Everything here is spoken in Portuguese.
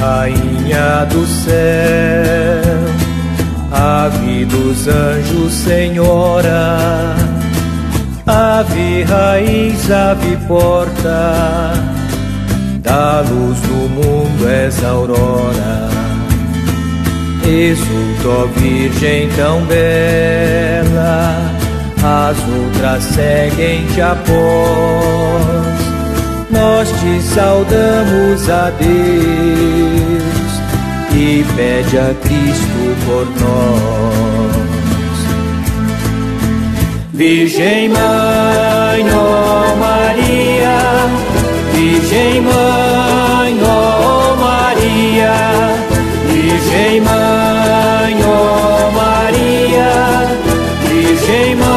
Rainha do céu, Ave dos anjos, Senhora, Ave raiz, ave porta, da luz do mundo és aurora. Exulto, Virgem tão bela, as outras seguem-te após nós te saudamos a Deus e pede a Cristo por nós. Virgem Mãe, ó Maria, Virgem Mãe, ó Maria, Virgem Mãe, ó Maria, Virgem Mãe.